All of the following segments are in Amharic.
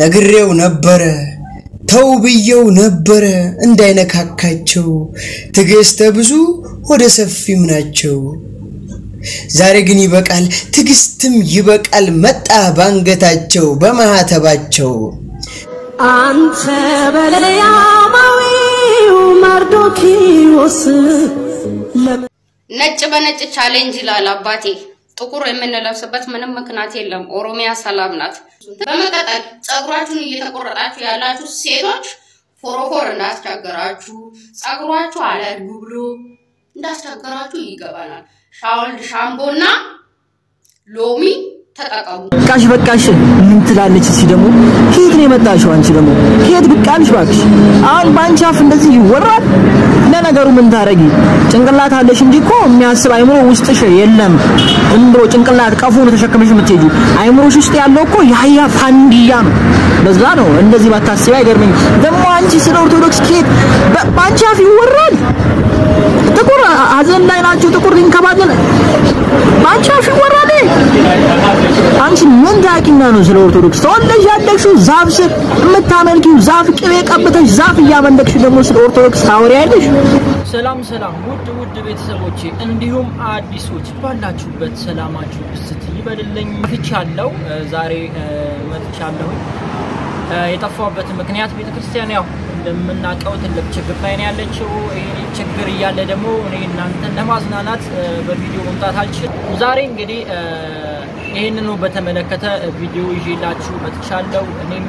ነግሬው ነበረ ተው ብየው ነበረ እንዳይነካካቸው ትዕግስተ ብዙ ወደ ሰፊም ናቸው። ዛሬ ግን ይበቃል ትዕግስትም ይበቃል መጣ ባንገታቸው በማህተባቸው አንተ በለያማዊው መርዶኪዎስ ነጭ በነጭ ቻሌንጅ ይላል አባቴ። ጥቁር የምንለብስበት ምንም ምክንያት የለም። ኦሮሚያ ሰላም ናት። በመቀጠል ፀጉራችሁን እየተቆረጣችሁ ያላችሁ ሴቶች ፎሮፎር እንዳስቸገራችሁ፣ ፀጉራችሁ አላድግ ብሎ እንዳስቸገራችሁ ይገባናል። ሻወልድ ሻምፖና ሎሚ ተጠቀሙ። በቃሽ በቃሽ ምን ትላለች? እስኪ ደግሞ ከየት ነው የመጣሽው? አንቺ ደግሞ ከየት ብቅ አልሽ? እባክሽ አሁን በአንቺ አፍ እንደዚህ ይወራል? ለነገሩ ምን ታረጊ? ጭንቅላት አለሽ እንጂ እኮ የሚያስብ አይምሮ ውስጥሽ የለም። ብሎ ጭንቅላት ቀፎ ነው ተሸክመሽ የምትሄጂው። አይምሮሽ ውስጥ ያለው እኮ የአህያ ፋንዲያ ነው። ለዛ ነው እንደዚህ ባታስቢ አይገርመኝ። ደግሞ አንቺ ስለ ኦርቶዶክስ በ- በአንቺ አፍ ይወራል? ጥቁር ሀዘን ላይ ናቸው። ጥቁር ሊንከባለል በአንቺ አፍ ይወራል? አንቺ ምን ታውቂና ነው ስለ ኦርቶዶክስ ተወልደሽ ያደግሽው ዛፍ ስር የምታመልኪው ዛፍ ቅቤ ቀብተሽ ዛፍ እያመለክሽ ደግሞ ስለ ኦርቶዶክስ ታወሪያለሽ? ሰላም ሰላም ውድ ውድ ቤተሰቦቼ እንዲሁም አዲሶች ባላችሁበት ሰላማችሁ ብስት ይበልልኝ። መጥቻለሁ ዛሬ እ፣ የጠፋሁበት ምክንያት ቤተክርስቲያን ያው እንደምናውቀው ትልቅ ችግር ላይ ነው ያለችው። ችግር እያለ ደግሞ እኔ እናንተን ለማዝናናት በቪዲዮ አልችልም። ዛሬ እንግዲህ ይህንኑ በተመለከተ ቪዲዮ ይዤላችሁ መጥቻለሁ። እኔም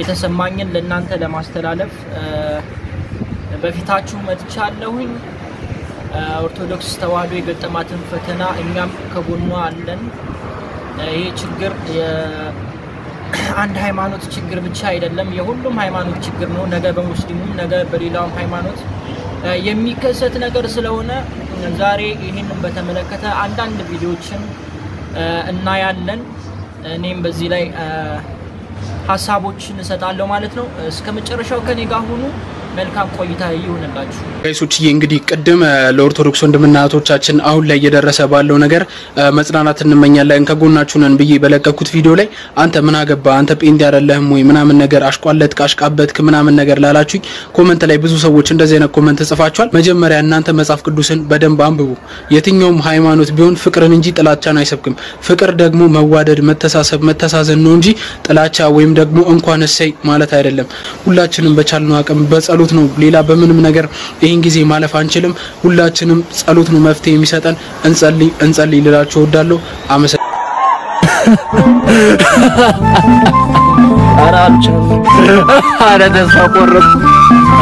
የተሰማኝን ለእናንተ ለማስተላለፍ በፊታችሁ መጥቻለሁኝ። ኦርቶዶክስ ተዋህዶ የገጠማትን ፈተና እኛም ከጎኗ አለን። ይሄ ችግር የአንድ ሃይማኖት ችግር ብቻ አይደለም፣ የሁሉም ሃይማኖት ችግር ነው። ነገ በሙስሊሙም ነገ በሌላውም ሃይማኖት የሚከሰት ነገር ስለሆነ ዛሬ ይህንን በተመለከተ አንዳንድ ቪዲዮዎችን እናያለን። እኔም በዚህ ላይ ሀሳቦችን እሰጣለሁ ማለት ነው። እስከ መጨረሻው ከኔ ጋር ሁኑ። መልካም ቆይታ ይሁንላችሁ። guys ኦችዬ እንግዲህ ቅድም ለኦርቶዶክስ ወንድምና እህቶቻችን አሁን ላይ እየደረሰ ባለው ነገር መጽናናት እንመኛለን ከጎናችሁ ነን ብዬ በለቀኩት ቪዲዮ ላይ አንተ ምን አገባ አንተ ጴንጤ አይደለህም ወይ ምናምን ነገር አሽቋለጥክ አሽቃበጥክ ምናምን ነገር ላላችሁኝ comment ላይ ብዙ ሰዎች እንደዚህ አይነት comment ጽፋችኋል። መጀመሪያ እናንተ መጽሐፍ ቅዱስን በደንብ አንብቡ። የትኛውም ሃይማኖት ቢሆን ፍቅርን እንጂ ጥላቻን አይሰብክም። ፍቅር ደግሞ መዋደድ፣ መተሳሰብ፣ መተሳዘን ነው እንጂ ጥላቻ ወይም ደግሞ እንኳን እሰይ ማለት አይደለም። ሁላችንም በቻልነው አቅም በጸሎት ነው፣ ሌላ በምንም ነገር ይህን ጊዜ ማለፍ አንችልም። ሁላችንም ጸሎት ነው መፍትሄ የሚሰጠን። እንጸልይ እንጸልይ ልላችሁ እወዳለሁ። አመሰ ኧረ ተስፋ ቆረጥኩ።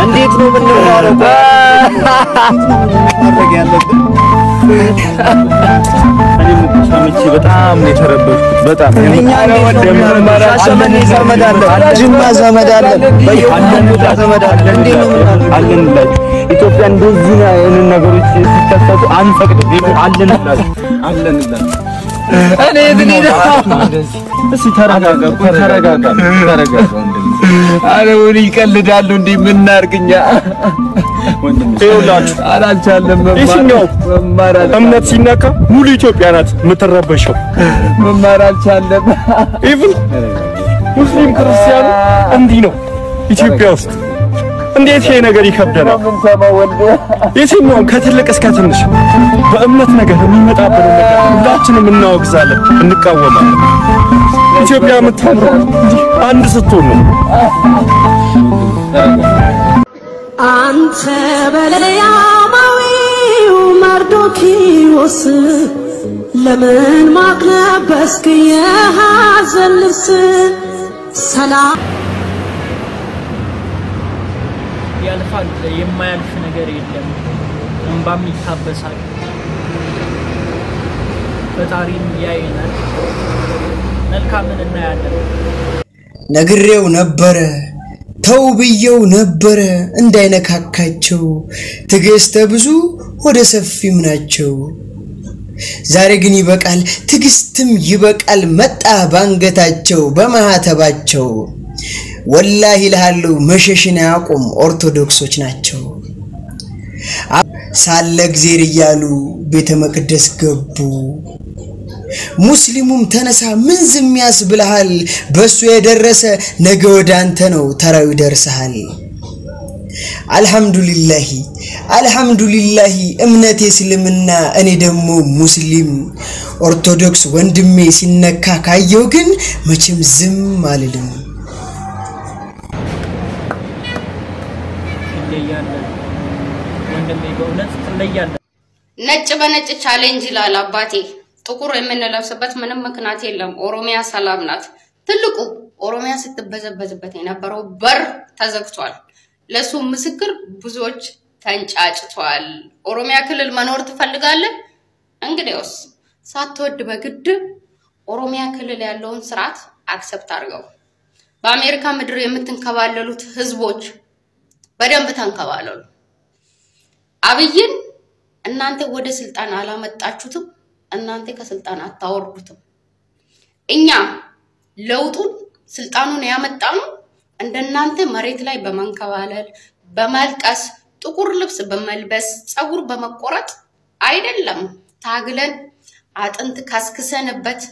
እንዴት ነው? ማድረግ ያለብን በጣም ነው የተረበሽኩት። በጣም እኛ ዘመድ አለን፣ ጅማ ዘመድ አለን፣ በየሁሉም ቦታ ዘመድ አለን። እንዴት ነው የምናደርገው? አለንላችሁ። ኢትዮጵያ እንደዚህ አይነት ነገሮች ሲከሰቱ አንፈቅድም። አለንላችሁ፣ አለንላችሁ። እኔ ምን እስኪ ተረጋጋ፣ ቆይ ተረጋጋ፣ ተረጋጋ ወንድም። ኧረ ወዲህ ይቀልዳሉ እንዴ? ምን እናድርግኛ? ይኸውላችሁ አላልቻለም የትኛው እምነት ሲነካ ሙሉ ኢትዮጵያ ናት የምትረበሸው። መማር አልቻለም። ኢቭን ሙስሊም ክርስቲያኑ እንዲህ ነው ኢትዮጵያ ውስጥ። እንዴት ይሄ ነገር ይከብደናል? የትኛውም ከትልቅ እስከ ትንሽ በእምነት ነገር የሚመጣብን ነገር ሁላችንም እናወግዛለን፣ እንቃወማለን። ኢትዮጵያ የምታምረው አንድ ስትሆን ነው። አንተ በለያማዊው መርዶኪዎስ ለምን ማቅ ለበስክ የሐዘን ልብስ ሰላም ያልፋል። የማያልፍ ነገር የለም። እንባም ይታበሳል። ፈጣሪም ያየናል። መልካምን እናያለን። ነግሬው ነበረ ተው ብየው ነበረ እንዳይነካካቸው ትዕግስተ ብዙ ወደ ሰፊም ናቸው። ዛሬ ግን ይበቃል ትዕግስትም ይበቃል መጣ ባንገታቸው በማህተባቸው ወላሂ እልሃለሁ መሸሽን አያውቁም ኦርቶዶክሶች ናቸው። ሳለ እግዜር እያሉ ቤተ መቅደስ ገቡ። ሙስሊሙም ተነሳ ምን ዝም ያስብልሃል? በሱ የደረሰ ነገ ወደ አንተ ነው ተራው ይደርስሃል። አልሐምዱሊላሂ አልሐምዱሊላሂ እምነቴ እስልምና እኔ ደግሞ ሙስሊም ኦርቶዶክስ ወንድሜ ሲነካ ካየው ግን መቼም ዝም አልልም። ነጭ በነጭ challenge ይላል አባቴ። ጥቁር የምንለብስበት ምንም ምክንያት የለም። ኦሮሚያ ሰላም ናት። ትልቁ ኦሮሚያ ስትበዘበዝበት የነበረው በር ተዘግቷል። ለሱ ምስክር ብዙዎች ተንጫጭቷል። ኦሮሚያ ክልል መኖር ትፈልጋለህ? እንግዲያውስ ሳትወድ በግድ ኦሮሚያ ክልል ያለውን ስርዓት accept አድርገው። በአሜሪካ ምድር የምትንከባለሉት ህዝቦች በደንብ ተንከባለሉ። አብይን እናንተ ወደ ስልጣን አላመጣችሁትም፣ እናንተ ከስልጣን አታወርዱትም። እኛ ለውጡን ስልጣኑን ያመጣነው እንደናንተ መሬት ላይ በመንከባለል በመልቀስ ጥቁር ልብስ በመልበስ ፀጉር በመቆረጥ አይደለም። ታግለን አጥንት ከስክሰንበት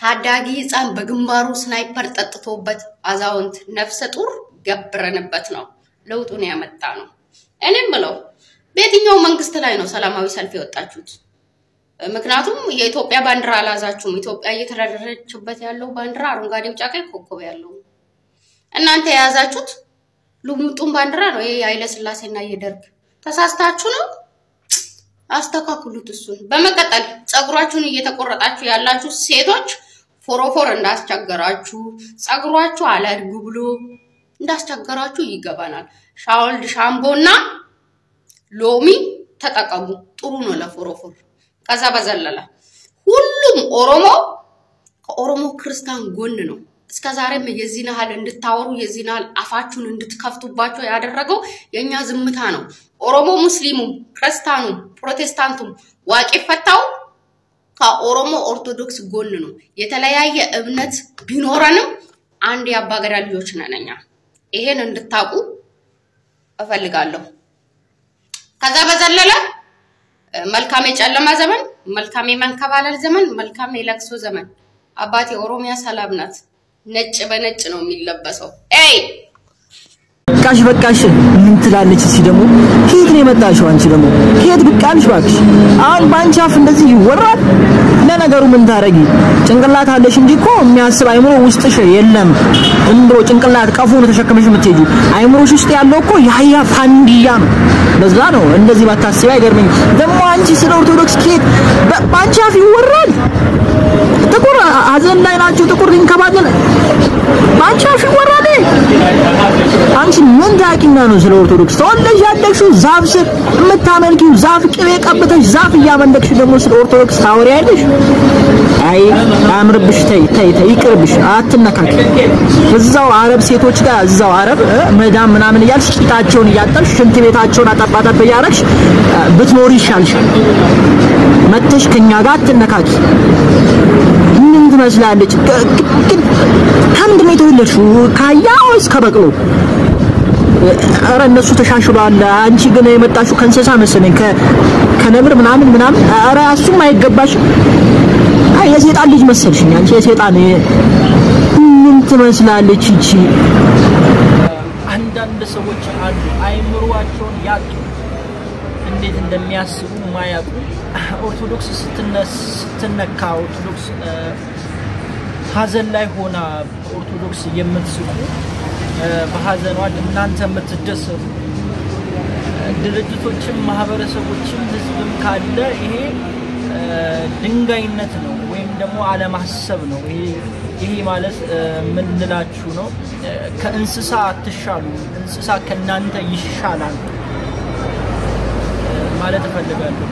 ታዳጊ ህፃን በግንባሩ ስናይፐር ጠጥቶበት አዛውንት ነፍሰ ጡር ገብረንበት ነው ለውጡን ያመጣ ነው። እኔም ብለው በየትኛው መንግስት ላይ ነው ሰላማዊ ሰልፍ የወጣችሁት? ምክንያቱም የኢትዮጵያ ባንዲራ አላዛችሁም። ኢትዮጵያ እየተዳደረችበት ያለው ባንዲራ አረንጓዴ፣ ቢጫ፣ ቀይ ኮከብ ያለው እናንተ የያዛችሁት ልሙጡን ባንዲራ ነው። ይሄ የኃይለ ስላሴና የደርግ ተሳስታችሁ ነው። አስተካክሉት እሱን። በመቀጠል ፀጉራችሁን እየተቆረጣችሁ ያላችሁ ሴቶች ፎሮፎር እንዳስቸገራችሁ፣ ፀጉራችሁ አላድግ ብሎ እንዳስቸገራችሁ ይገባናል። ሻወልድ ሻምፖና ሎሚ ተጠቀሙ። ጥሩ ነው ለፎሮፎር። ከዛ በዘለለ ሁሉም ኦሮሞ ከኦሮሞ ክርስቲያን ጎን ነው። እስከ ዛሬም የዚህን ያህል እንድታወሩ የዚህን ያህል አፋችሁን እንድትከፍቱባቸው ያደረገው የእኛ ዝምታ ነው። ኦሮሞ ሙስሊሙም፣ ክርስቲያኑም፣ ፕሮቴስታንቱም ዋቂ ፈታው ከኦሮሞ ኦርቶዶክስ ጎን ነው። የተለያየ እምነት ቢኖረንም አንድ የአባገዳ ልጆች ነን እኛ። ይሄን እንድታውቁ እፈልጋለሁ። ከዛ በዘለለ መልካም የጨለማ ዘመን፣ መልካም የመንከባለል ዘመን፣ መልካም የለቅሶ ዘመን። አባቴ ኦሮሚያ ሰላም ናት። ነጭ በነጭ ነው የሚለበሰው። ኤይ በቃሽ በቃሽ። ምን ትላለች እሲ ደግሞ? ከየት ነው የመጣሽው አንቺ ደግሞ? ከየት ብቅ አልሽ እባክሽ? አሁን በአንቺ አፍ እንደዚህ ይወራል? ለነገሩ ምን ታረጊ? ጭንቅላት አለሽ እንጂ እኮ የሚያስብ አይምሮ ውስጥሽ የለም። እንዶ ጭንቅላት ቀፎ ነው ተሸክመሽ የምትሄጂው። አይምሮሽ ውስጥ ያለው እኮ ያያ ፋንዲያ ነው። በዛ ነው እንደዚህ ባታስቢ አይገርመኝም። ደግሞ አንቺ ስለ ኦርቶዶክስ በ- በአንቺ አፍ ይወራል? ጥቁር ሀዘን ላይ ናቸው። ጥቁር ሊንከባለል በአንቺ አፍ ይወራል? አንቺ ምን ታውቂና ነው ስለ ኦርቶዶክስ ተወልደሽ ያደግሽው ዛፍ ስር የምታመልኪው ዛፍ ቅቤ ቀብተሽ ዛፍ እያመለክሽ ደግሞ ስለ ኦርቶዶክስ ታወሪያለሽ? አይ አያምርብሽ። ተይ ተይ ተይ ይቅርብሽ፣ አትነካኪ። እዛው አረብ ሴቶች ጋር እዛው አረብ መዳም ምናምን እያልሽ ቂጣቸውን እያጠብሽ ሽንት ቤታቸውን አጠባጠብ እያረግሽ ብትኖሪ ይሻልሻል። መተሽ ከኛ ጋር አትነካኪ። ምን ትመስላለች? ግን ከምንድን ነው የተወለድሽው? ከአህያ ወይስ ከበቅሎ? ኧረ እነሱ ተሻሽሏል። አንቺ ግን የመጣሽው ከእንስሳ መሰለኝ፣ ከነብር ምናምን ምናምን። ኧረ እሱም አይገባሽም። አይ የሴጣን ልጅ መሰልሽኝ አንቺ የሴጣን ምን ትመስላለች ይቺ? አንዳንድ ሰዎች አሉ አይምሯቸውን ያጡ እንዴት እንደሚያስቡ ማያውቁ ኦርቶዶክስ ስትነካ ኦርቶዶክስ ሀዘን ላይ ሆና ኦርቶዶክስ የምትስቁ በሀዘኗ እናንተ የምትደሰቱ ድርጅቶችም ማህበረሰቦችም ህዝብም ካለ ይሄ ድንጋይነት ነው ወይም ደግሞ አለማሰብ ነው። ይሄ ማለት ምን ነው? ከእንስሳ አትሻሉ፣ እንስሳ ከእናንተ ይሻላል ማለት እፈልጋለሁ።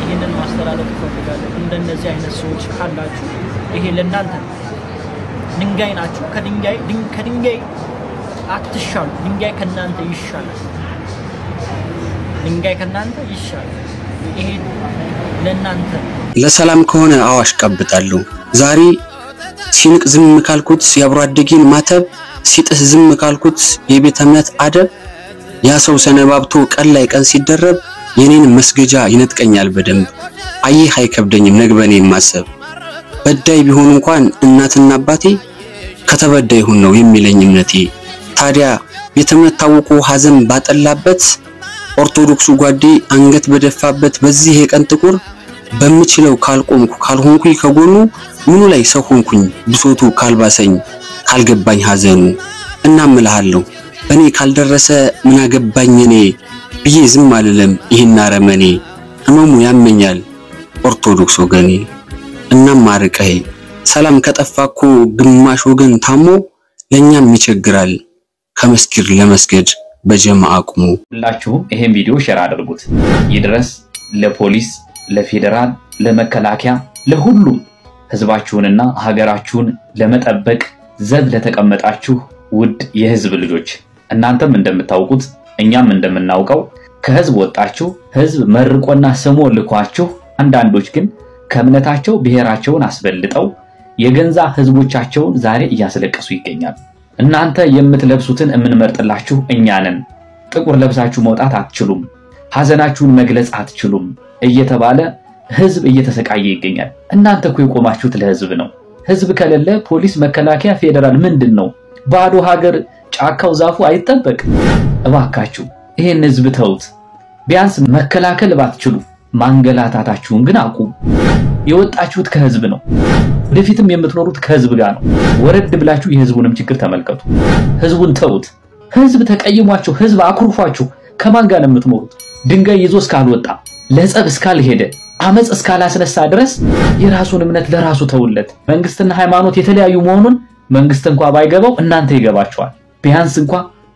ይህንን ማስተላለፍ እፈልጋለሁ። እንደነዚህ አይነት ሰዎች ካላችሁ ይሄ ለእናንተ ድንጋይ ናችሁ። ከድንጋይ ድን- ከድንጋይ አትሻሉ። ድንጋይ ከእናንተ ይሻላል። ድንጋይ ከእናንተ ይሻላል። ይሄ ለእናንተ ለሰላም ከሆነ አዋሽ ቀብጣለሁ። ዛሬ ሲንቅ ዝም ካልኩት የአብሮ አደጌን ማተብ፣ ሲጥስ ዝም ካልኩት የቤተ እምነት አደብ፣ ያ ሰው ሰነባብቶ ቀን ላይ ቀን ሲደረብ የኔን መስገጃ ይነጥቀኛል በደንብ። አየህ አይከብደኝም ነግበኔ ማሰብ በዳይ ቢሆን እንኳን እናትና አባቴ ከተበዳይ ሁን ነው የሚለኝ እምነቴ። ታዲያ ቤተ እምነት ታውቆ ሐዘን ባጠላበት ኦርቶዶክሱ ጓዴ አንገት በደፋበት በዚህ የቀን ጥቁር በምችለው ካልቆምኩ ካልሆንኩኝ ከጎኑ ምኑ ላይ ሰው ሆንኩኝ ብሶቱ ካልባሰኝ ካልገባኝ ሐዘኑ እናም በእኔ ካልደረሰ ምን አገባኝ እኔ ብዬ ዝም አልልም ይህን አረመኔ ህመሙ ያመኛል ኦርቶዶክስ ወገኔ እናም አርቀይ ሰላም ከጠፋኮ ግማሽ ወገን ታሞ ለኛም ይቸግራል ከመስጊድ ለመስገድ በጀማ አቁሙ። ሁላችሁም ይሄን ቪዲዮ share አድርጉት። ይድረስ ለፖሊስ፣ ለፌዴራል፣ ለመከላከያ፣ ለሁሉም ህዝባችሁንና ሀገራችሁን ለመጠበቅ ዘብ ለተቀመጣችሁ ውድ የህዝብ ልጆች እናንተም እንደምታውቁት እኛም እንደምናውቀው ከህዝብ ወጣችሁ ህዝብ መርቆና ስሞ ልኳችሁ አንዳንዶች ግን ከእምነታቸው ብሔራቸውን አስበልጠው የገንዛ ህዝቦቻቸውን ዛሬ እያስለቀሱ ይገኛሉ። እናንተ የምትለብሱትን የምንመርጥላችሁ እኛ ነን። ጥቁር ለብሳችሁ መውጣት አትችሉም፣ ሐዘናችሁን መግለጽ አትችሉም እየተባለ ህዝብ እየተሰቃየ ይገኛል። እናንተ እኮ የቆማችሁት ለህዝብ ነው። ህዝብ ከሌለ ፖሊስ፣ መከላከያ፣ ፌዴራል ምንድን ነው? ባዶ ሀገር ጫካው ዛፉ አይጠበቅ። እባካችሁ ይሄን ህዝብ ተውት። ቢያንስ መከላከል ባትችሉ ማንገላታታችሁን ግን አቁሙ። የወጣችሁት ከህዝብ ነው። ወደፊትም የምትኖሩት ከህዝብ ጋር ነው። ወረድ ብላችሁ የህዝቡንም ችግር ተመልከቱ። ህዝቡን ተውት። ህዝብ ተቀይሟችሁ፣ ህዝብ አኩርፏችሁ ከማን ጋር ነው የምትኖሩት? ድንጋይ ይዞ እስካልወጣ ለጸብ እስካልሄደ አመፅ እስካላስነሳ ድረስ የራሱን እምነት ለራሱ ተውለት። መንግስትና ሃይማኖት የተለያዩ መሆኑን መንግስት እንኳ ባይገባው እናንተ ይገባቸዋል። ቢያንስ እንኳ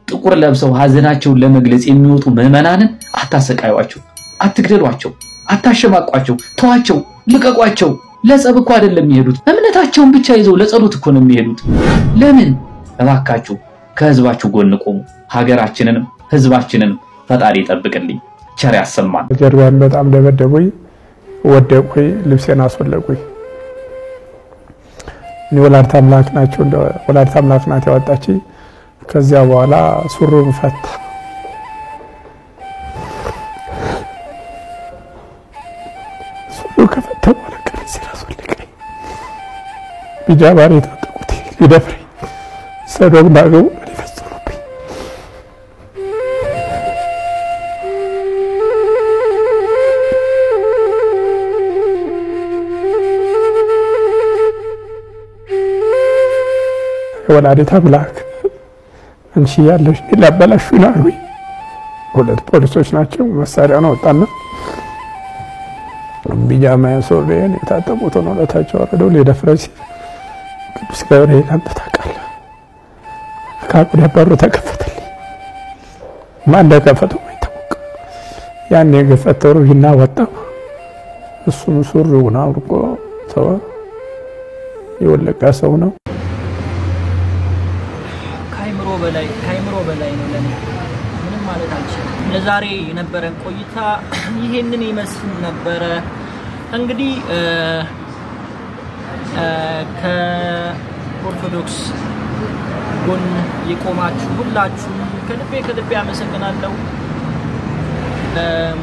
ጥቁር ለብሰው ሀዘናቸውን ለመግለጽ የሚወጡ ምዕመናንን አታሰቃዩቸው፣ አትግደሏቸው፣ አታሸማቋቸው፣ ተዋቸው፣ ልቀቋቸው። ለጸብ እኮ አይደለም የሚሄዱት፣ እምነታቸውን ብቻ ይዘው ለጸሎት እኮ ነው የሚሄዱት። ለምን? እባካችሁ ከህዝባችሁ ጎን ቆሙ። ሀገራችንንም ህዝባችንንም ፈጣሪ ይጠብቅልኝ፣ ቸር ያሰማን። ጀርባን በጣም ደበደቡኝ፣ ወደቁኝ፣ ልብሴን አስወለቁኝ። እኔ ወላዲተ አምላክ ናቸው ወላዲተ አምላክ ናት ያወጣች። ከዚያ በኋላ ሱሩን ፈታ። ሱሩ ከፈታ በኋላ ቀሚሴን አስወለቀኝ። ቢጃባን የታጠቁት ሊደፍረኝ ሰዶም ባገቡ ሊፈጽሙብኝ ወላዲተ አምላክ አንቺ ያለሽ ሊያበላሹ ይላሉ። ሁለት ፖሊሶች ናቸው። መሳሪያውን አወጣና ቢጃማ ሱሪዬን የታጠቁትን ወደታች አወረደው። ሊደፍረኝ ሲል ቅዱስ ገብርኤል አንተ ታውቃለህ፣ ካቁደ በሩ ተከፈተልኝ። ማን እንደከፈተው አይታወቅም። ያን የገፈተሩ ይና ወጣው። እሱም ሱሪውን አውልቆ ተወ። የወለቀ ሰው ነው። በላይ ከአይምሮ በላይ ነው ለኔ ምንም ማለት አልችልም። ለዛሬ የነበረን ቆይታ ይሄንን ይመስል ነበረ። እንግዲህ ከኦርቶዶክስ ጎን የቆማችሁ ሁላችሁም ከልቤ ከልቤ አመሰግናለሁ።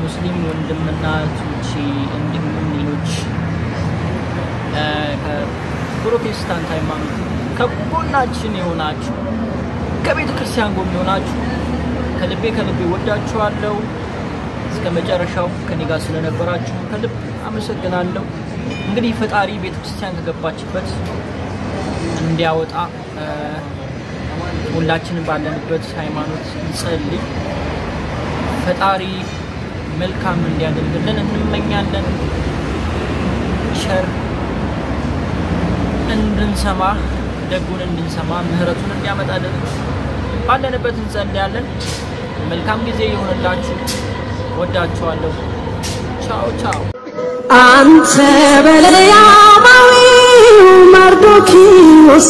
ሙስሊም ወንድምና እህቶቼ እንዲሁም ሌሎች ከፕሮቴስታንት ሃይማኖት ከጎናችን የሆናችሁ ከቤተ ክርስቲያን ጎን የሆናችሁ ከልቤ ከልቤ ወዳችኋለሁ። እስከ መጨረሻው ከኔ ጋር ስለነበራችሁ ከልብ አመሰግናለሁ። እንግዲህ ፈጣሪ ቤተ ክርስቲያን ከገባችበት እንዲያወጣ ሁላችንም ባለንበት ሃይማኖት እንጸልይ። ፈጣሪ መልካም እንዲያደርግልን እንመኛለን። ቸር እንድንሰማ ደጉን እንድንሰማ ምህረቱን እንዲያመጣልን ባለንበት እንጸልያለን። መልካም ጊዜ ይሆንላችሁ። ወዳችኋለሁ። ቻው ቻው። አንተ በለያማዊው መርዶኪዎስ